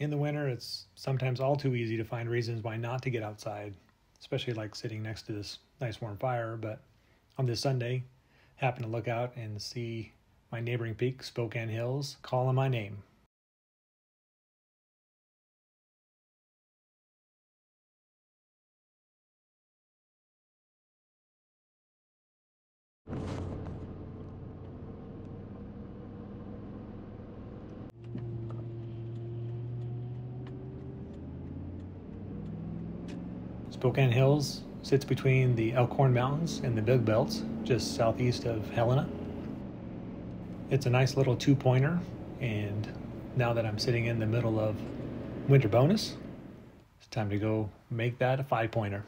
In the winter, it's sometimes all too easy to find reasons why not to get outside, especially like sitting next to this nice warm fire. But on this Sunday, happened to look out and see my neighboring peak, Spokane Hills, calling my name. Spokane Hills sits between the Elkhorn Mountains and the Big Belts, just southeast of Helena. It's a nice little two pointer, and now that I'm sitting in the middle of winter bonus, it's time to go make that a five pointer.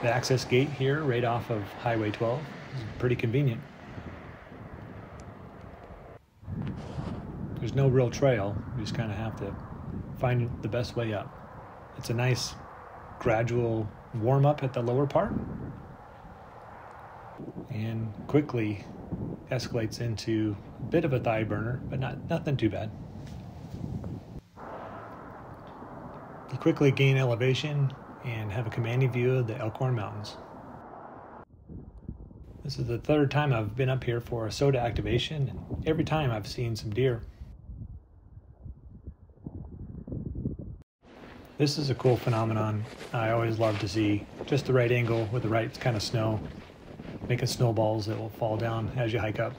The access gate here, right off of Highway 12, is pretty convenient. There's no real trail, you just kind of have to find the best way up. It's a nice gradual warm up at the lower part and quickly escalates into a bit of a thigh burner, but not nothing too bad. You quickly gain elevation and have a commanding view of the Elkhorn Mountains. This is the third time I've been up here for a SOTA activation, and every time I've seen some deer. This is a cool phenomenon. I always love to see just the right angle with the right kind of snow, making snowballs that will fall down as you hike up.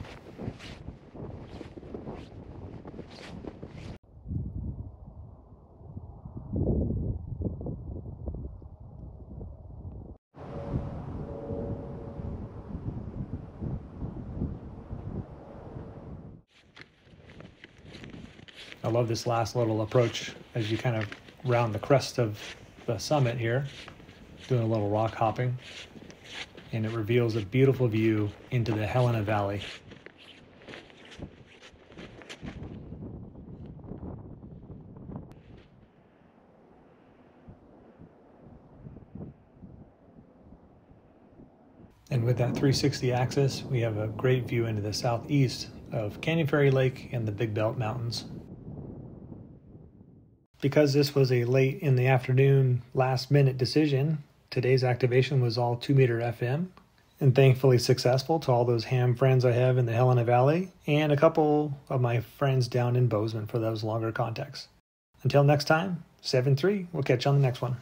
I love this last little approach as you kind of round the crest of the summit here, doing a little rock hopping, and it reveals a beautiful view into the Helena Valley. And with that 360 axis, we have a great view into the southeast of Canyon Ferry Lake and the Big Belt Mountains. Because this was a late in the afternoon, last minute decision, today's activation was all 2 meter FM and thankfully successful to all those ham friends I have in the Helena Valley and a couple of my friends down in Bozeman for those longer contacts. Until next time, 7 3, we'll catch you on the next one.